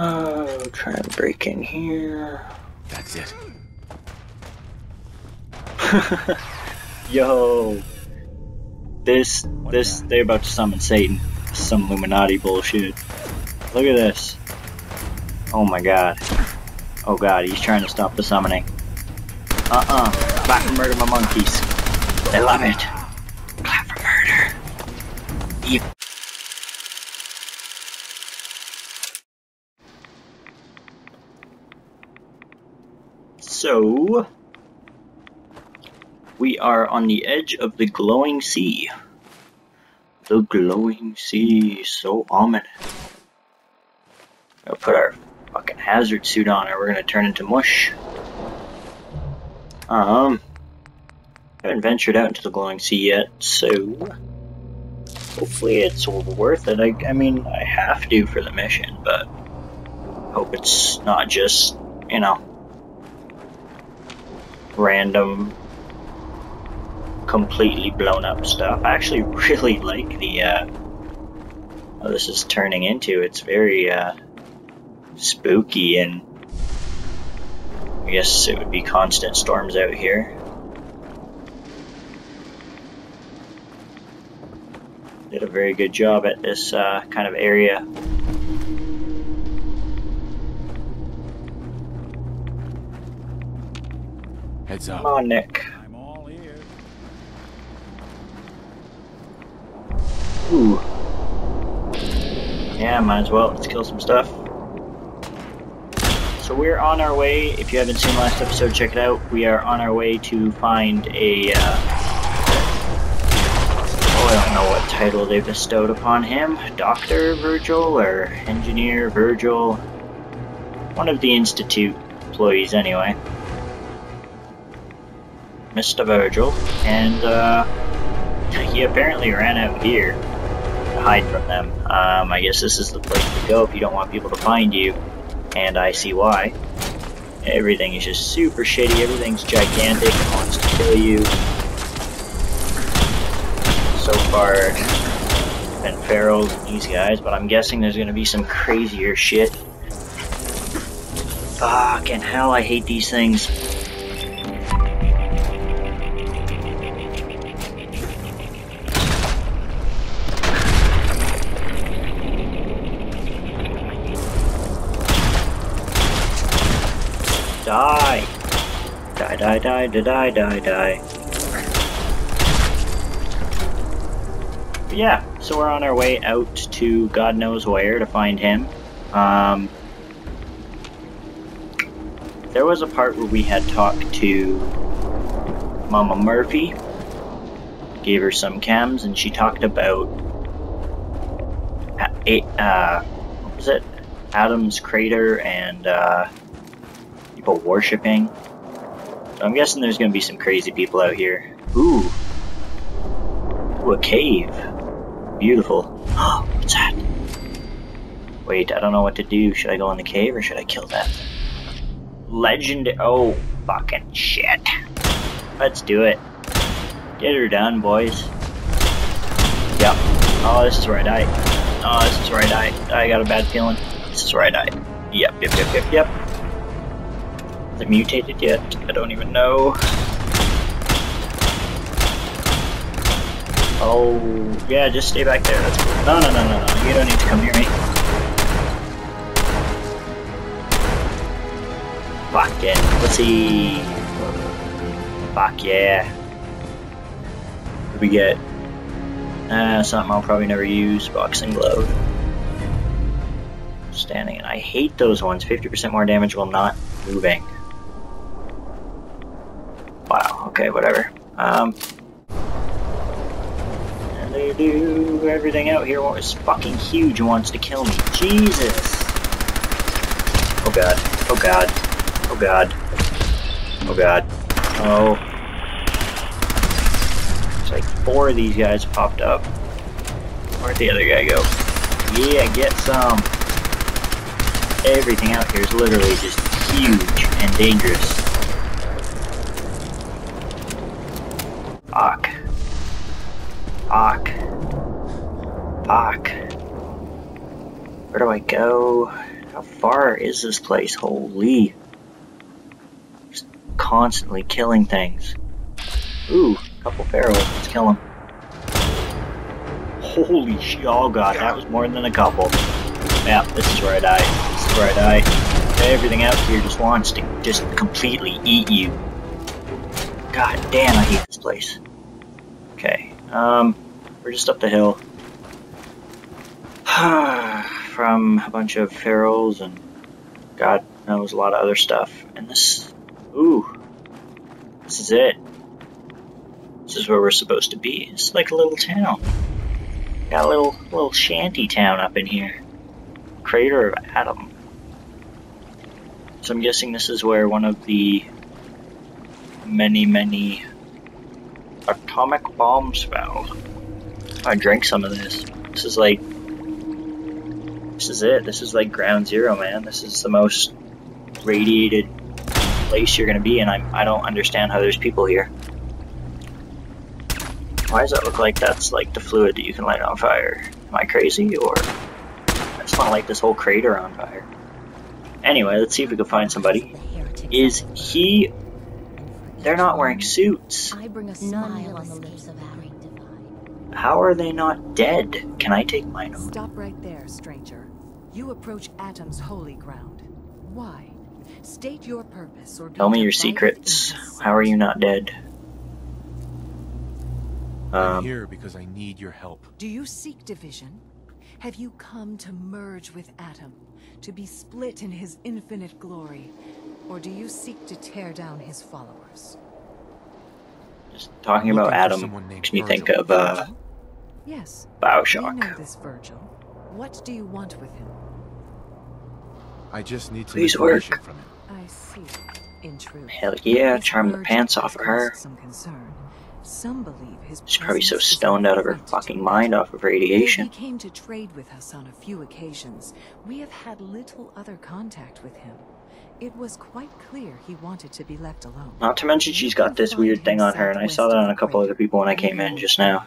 Oh, try and break in here. That's it. Yo. This, this, they're about to summon Satan. Some Illuminati bullshit. Look at this. Oh my god. Oh god, he's trying to stop the summoning. Uh-uh. Back for murder my monkeys. They love it. So, we are on the edge of the glowing sea. The glowing sea, so ominous. We'll put our fucking hazard suit on or we're gonna turn into mush. Um, haven't ventured out into the glowing sea yet, so hopefully it's all worth it. I, I mean, I have to for the mission, but hope it's not just, you know, random, completely blown up stuff. I actually really like the, uh, what this is turning into. It's very, uh, spooky and I guess it would be constant storms out here. Did a very good job at this uh, kind of area. Heads up. Come on, Nick. I'm all ears. Ooh. Yeah, might as well. Let's kill some stuff. So we're on our way. If you haven't seen last episode, check it out. We are on our way to find a. Uh, oh, I don't know what title they bestowed upon him. Doctor Virgil or Engineer Virgil. One of the Institute employees, anyway. Mr. Virgil, and uh, he apparently ran out here to hide from them. Um, I guess this is the place to go if you don't want people to find you, and I see why. Everything is just super shitty, everything's gigantic and wants to kill you. So far, been Pharaohs and these guys, but I'm guessing there's gonna be some crazier shit. Fucking hell, I hate these things. Die, die, die, die, die. But yeah, so we're on our way out to God knows where to find him. Um, there was a part where we had talked to Mama Murphy, gave her some chems, and she talked about uh, uh, what was it? Atom's crater and uh, people worshipping. I'm guessing there's gonna be some crazy people out here. Ooh. Ooh, a cave. Beautiful. Oh, what's that? Wait, I don't know what to do. Should I go in the cave or should I kill that? Legend. Oh, fucking shit. Let's do it. Get her done, boys. Yep. Oh, this is where I die. Oh, this is where I die. I got a bad feeling. This is where I die. Yep, yep, yep, yep, yep. Is it mutated yet? I don't even know. Oh, yeah, just stay back there. That's cool. No, no, no, no, no. You don't need to come near me. Fucking. Let's see. Fuck yeah. What we get? Uh, something I'll probably never use. Boxing glove. Standing. And I hate those ones. 50% more damage while not moving. Okay, whatever. Um, and they do everything out here is fucking huge and wants to kill me. Jesus! Oh god, oh god, oh god, oh god, oh. It's like four of these guys popped up. Where'd the other guy go? Yeah, get some. Everything out here is literally just huge and dangerous. Fuck. Fuck. Where do I go? How far is this place? Holy. Just constantly killing things. Ooh, couple pharaohs. Let's kill them. Holy shit. Oh god, that was more than a couple. Yeah, this is where I die. This is where I die. Everything out here just wants to just completely eat you. God damn, I hate this place. Okay, um, we're just up the hill. From a bunch of pharaohs and God knows a lot of other stuff. And this, ooh, this is it. This is where we're supposed to be. It's like a little town. Got a little little shanty town up in here. Crater of Atom. So I'm guessing this is where one of the many, many atomic bombs fell. I drink some of this. This is like this is it. This is like ground zero, man. This is the most radiated place you're gonna be in. I I don't understand how there's people here. Why does that look like that's like the fluid that you can light on fire? Am I crazy or I just want to light this whole crater on fire? Anyway, let's see if we can find somebody. Is he? They're not wearing suits. I bring a smile on the lips of Harry. How are they not dead? Can I take mine off? Stop right there, stranger. You approach Atom's holy ground. Why? State your purpose or Tell me your secrets. How are you not dead? I'm Um, here because I need your help. Do you seek division? Have you come to merge with Atom, to be split in his infinite glory? Or do you seek to tear down his followers? Just talking Looking about Atom makes me think of uh, Yes. We know this Virgil. What do you want with him? I just need some Please information work. from him. I see. In truth. Hell yeah, charm the pants off of her. Some concern. Some believe his She's probably so stoned out of her fucking mind off of radiation. He came to trade with us on a few occasions. We have had little other contact with him. It was quite clear he wanted to be left alone. Not to mention she's got this weird thing on her, and I saw that on a couple other people when I came in just now.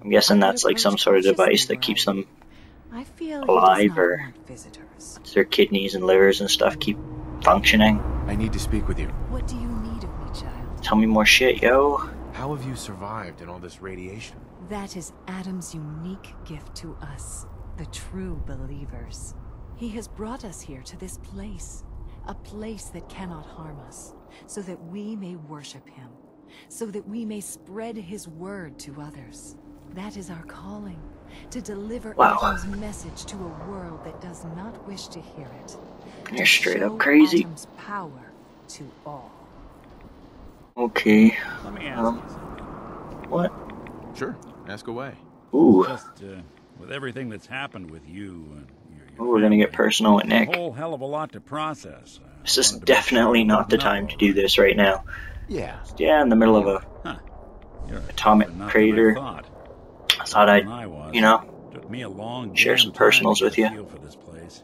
I'm guessing that's like some sort of device that keeps them I feel alive he does not or- visitors. their kidneys and livers and stuff keep functioning. I need to speak with you. What do you need of me, child? Tell me more shit, yo. How have you survived in all this radiation? That is Atom's unique gift to us, the true believers. He has brought us here to this place, a place that cannot harm us, so that we may worship him, so that we may spread his word to others. That is our calling, to deliver Wow. Atom's message to a world that does not wish to hear it. You're to straight up crazy. Atom's power to all. Okay. Let me ask Um. What? Sure, ask away. Ooh. Just uh, with everything that's happened with you and your, your Ooh, we're gonna get personal with Nick. A whole hell of a lot to process. This is wanted to make definitely sure not the time to do this right now. Yeah. Yeah, in the middle of a Huh. You're a atomic tougher I crater. thought. I thought I'd, I was. you know, Took me a long share some personals with you. for this place.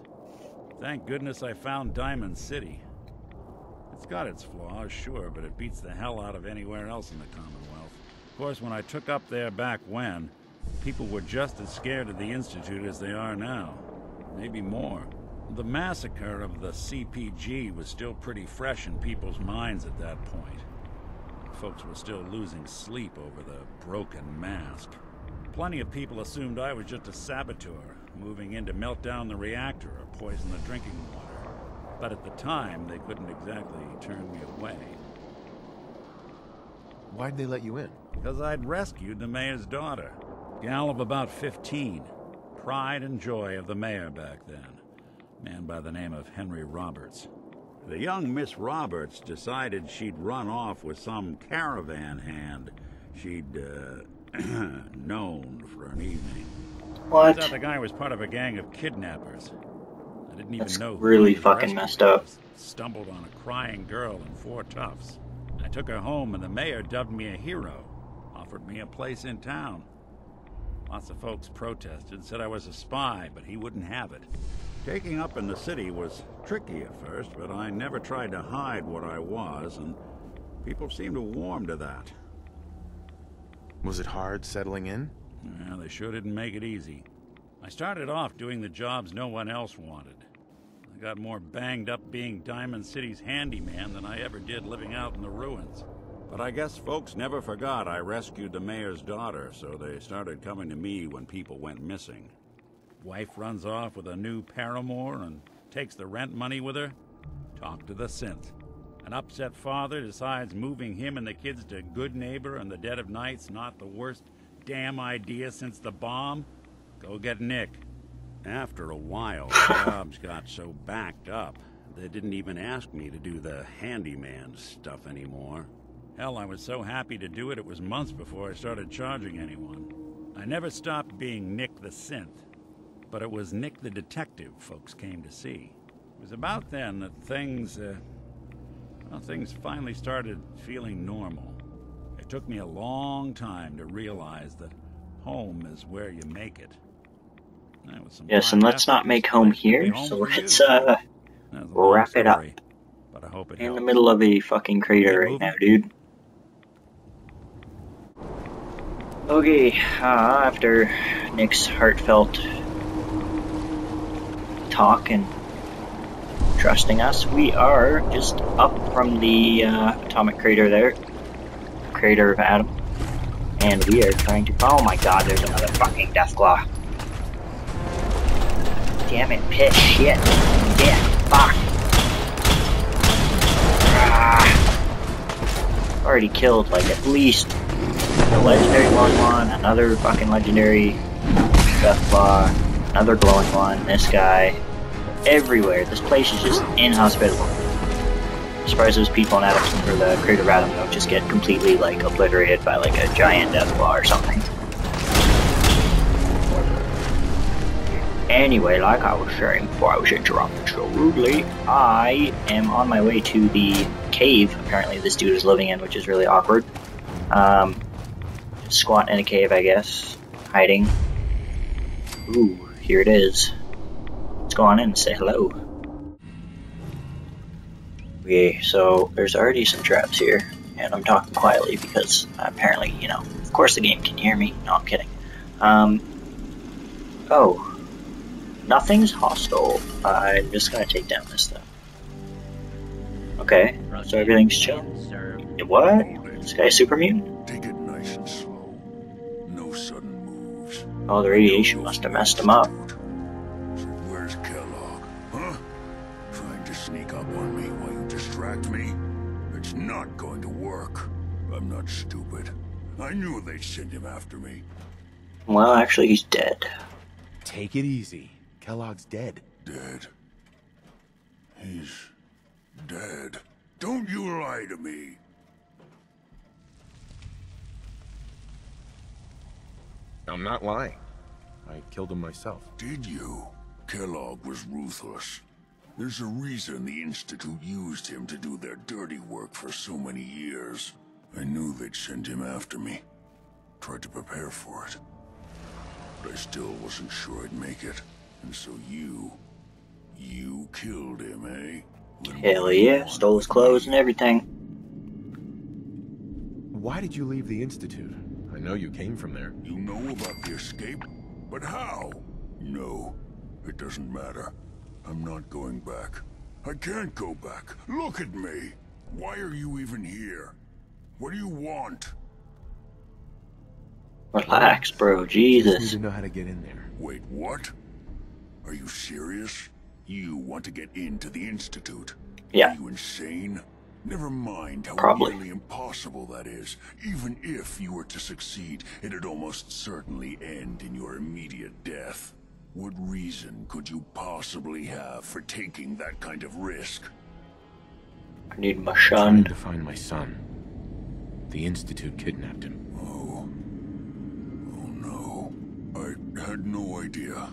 Thank goodness I found Diamond City. It's got its flaws, sure, but it beats the hell out of anywhere else in the Commonwealth. Of course, when I took up there back when, people were just as scared of the Institute as they are now. Maybe more. The massacre of the CPG was still pretty fresh in people's minds at that point. Folks were still losing sleep over the broken mask. Plenty of people assumed I was just a saboteur, moving in to melt down the reactor or poison the drinking water. But at the time, they couldn't exactly turn me away, Why'd they let you in? because I'd rescued the mayor's daughter. Gal of about 15. Pride and joy of the mayor back then. Man by the name of Henry Roberts. The young Miss Roberts decided she'd run off with some caravan hand she'd, uh, known for an evening. what? Turns out the guy was part of a gang of kidnappers. I didn't even That's know who really fucking messed up. Stumbled on a crying girl and four toughs. I took her home, and the mayor dubbed me a hero. Offered me a place in town. Lots of folks protested, said I was a spy, but he wouldn't have it. Taking up in the city was tricky at first, but I never tried to hide what I was, and people seemed to warm to that. Was it hard settling in? Yeah, they sure didn't make it easy. I started off doing the jobs no one else wanted. I got more banged up being Diamond City's handyman than I ever did living out in the ruins. But I guess folks never forgot I rescued the mayor's daughter, so they started coming to me when people went missing. Wife runs off with a new paramour and takes the rent money with her. Talk to the synth. An upset father decides moving him and the kids to Goodneighbor in the dead of night's not the worst damn idea since the bomb. Go get Nick. After a while, jobs got so backed up, they didn't even ask me to do the handyman stuff anymore. Hell, I was so happy to do it, it was months before I started charging anyone. I never stopped being Nick the Synth, but it was Nick the Detective folks came to see. It was about then that things, uh, well, things finally started feeling normal. It took me a long time to realize that home is where you make it. Some Yes, and let's not make home This place will be here, home so let's uh wrap it up. But I hope it in the middle of a fucking crater right now, dude. Okay, uh, after Nick's heartfelt talk and trusting us, we are just up from the uh, atomic crater there, crater of Atom, and we are trying to. Oh my God! There's another fucking Deathclaw. Damn it, Piss! shit. Yeah, fuck. Ah. Already killed like at least the legendary glowing one, another fucking legendary death Deathclaw, another glowing one, this guy. Everywhere. This place is just inhospitable. I'm surprised those people in Adamson or the Crater of Atom don't just get completely like obliterated by like a giant death Deathclaw or something. Anyway, like I was saying before I was interrupted so rudely, I am on my way to the cave apparently this dude is living in, which is really awkward. Um, squatting in a cave, I guess. Hiding. Ooh, here it is. Let's go on in and say hello. Okay, so there's already some traps here, and I'm talking quietly because apparently, you know, of course the game can hear me. No, I'm kidding. Um, oh, Nothing's hostile. I'm just gonna take down this though. Okay, so everything's chill. What? This guy's super mutant? Take it nice and slow. No sudden moves. Oh, the radiation must have messed him up. Where's Kellogg? Huh? Trying to sneak up on me while you distract me? It's not going to work. I'm not stupid. I knew they'd send him after me. Well, actually, he's dead. Take it easy. Kellogg's dead. Dead. He's dead. Don't you lie to me. I'm not lying. I killed him myself. Did you? Kellogg was ruthless. There's a reason the Institute used him to do their dirty work for so many years. I knew they'd send him after me. Tried to prepare for it. But I still wasn't sure I'd make it. And so you... You killed him, eh? Then Hell what do yeah, stole his clothes me? and everything. Why did you leave the Institute? I know you came from there. You know about the escape? But how? No, it doesn't matter. I'm not going back. I can't go back. Look at me. Why are you even here? What do you want? Relax, bro. Just need Jesus. to know how to get in there. Wait, what? Are you serious? You want to get into the Institute? Yeah. Are you insane? Never mind how Probably. nearly impossible that is. Even if you were to succeed, it'd almost certainly end in your immediate death. What reason could you possibly have for taking that kind of risk? I need my Trying son. to find my son. The Institute kidnapped him. Oh. Oh no. I had no idea.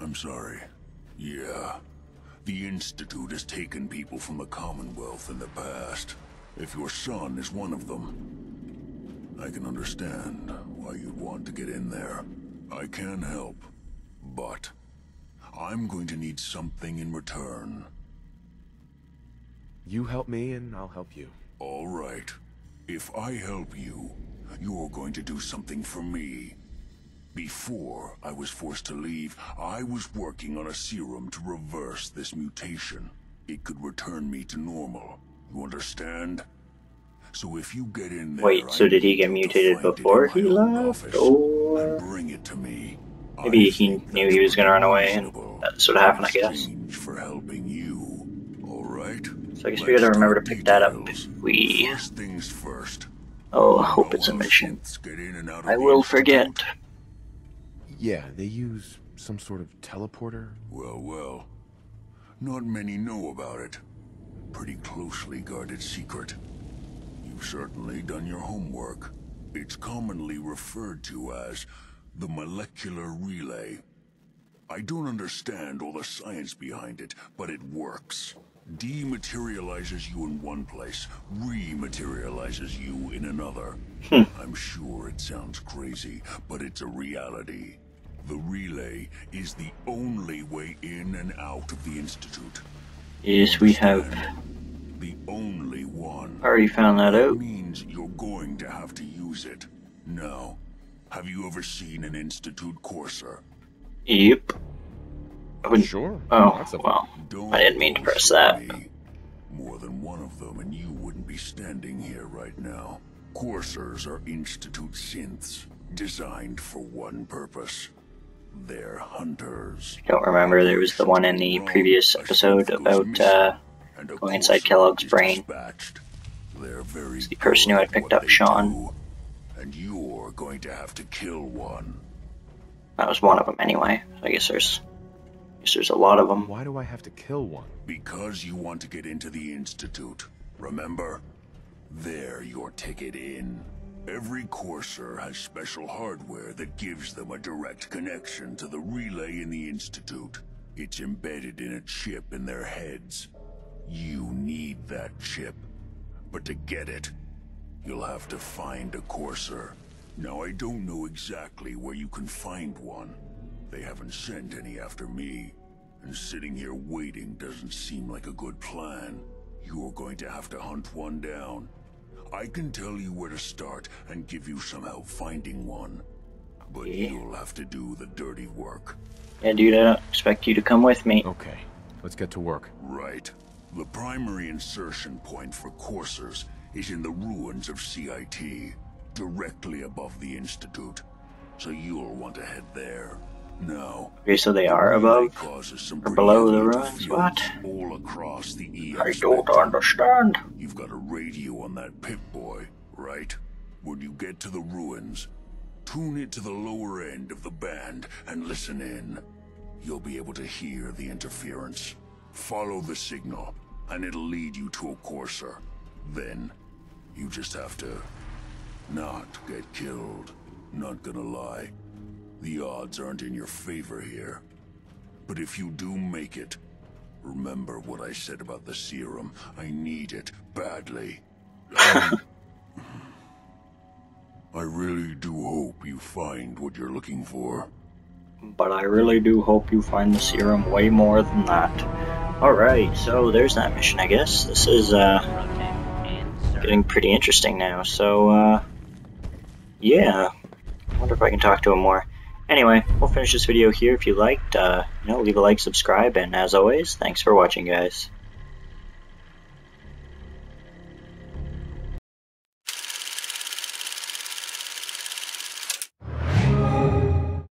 I'm sorry. Yeah. The Institute has taken people from the Commonwealth in the past. If your son is one of them, I can understand why you'd want to get in there. I can help, but I'm going to need something in return. You help me and I'll help you. All right. If I help you, you're going to do something for me. Before I was forced to leave, I was working on a serum to reverse this mutation. It could return me to normal. You understand? So if you get in there, Wait, so did he get mutated before he left, or- bring it to me. Maybe he knew he was gonna run away and that's what happened, I guess. for helping you. All right. So I guess we gotta remember to pick that up. We- First things first. Oh, I hope it's a mission. get in and out of I will forget. Yeah, they use some sort of teleporter. Well, well. Not many know about it. Pretty closely guarded secret. You've certainly done your homework. It's commonly referred to as the molecular relay. I don't understand all the science behind it, but it works. Dematerializes you in one place, rematerializes you in another. Hmm. I'm sure it sounds crazy, but it's a reality. The relay is the only way in and out of the Institute. Yes, we have The only one. I already found that out. means you're going to have to use it. Now, have you ever seen an Institute courser? Yep. I wouldn't. Sure. Oh, Lots of well. Don't I didn't mean to press that. me. More than one of them, and you wouldn't be standing here right now. Coursers are Institute synths, designed for one purpose. They're hunters. Don't remember there was the one in the previous episode about uh, going inside Kellogg's brain. dispatched. The person who had picked up Sean. And you're going to have to kill one. that was one of them anyway. I guess there's, I guess there's a lot of them. Why do I have to kill one? Because you want to get into the Institute. Remember? They're your ticket in. Every Courser has special hardware that gives them a direct connection to the relay in the Institute. It's embedded in a chip in their heads. You need that chip. But to get it, you'll have to find a Courser. Now, I don't know exactly where you can find one. They haven't sent any after me. And sitting here waiting doesn't seem like a good plan. You're going to have to hunt one down. I can tell you where to start and give you some help finding one. But Yeah. you'll have to do the dirty work. Yeah, dude, I don't expect you to come with me. Okay, let's get to work. Right. The primary insertion point for coursers is in the ruins of CIT, directly above the Institute. So you'll want to head there. Now, Okay, so they are above causes some or below the ruins? interference What? All across the EF I don't understand. You've got a radio on that Pip-Boy, right? When you get to the ruins, tune it to the lower end of the band and listen in. You'll be able to hear the interference. Follow the signal, and it'll lead you to a courser. Then, you just have to not get killed. Not gonna lie. The odds aren't in your favor here. But if you do make it, remember what I said about the serum. I need it badly. I really do hope you find what you're looking for. But I really do hope you find the serum way more than that. Alright, so there's that mission, I guess. This is, uh, getting pretty interesting now, so, uh, yeah. I wonder if I can talk to him more. Anyway, we'll finish this video here if you liked. Uh, you know, leave a like, subscribe, and as always, thanks for watching, guys.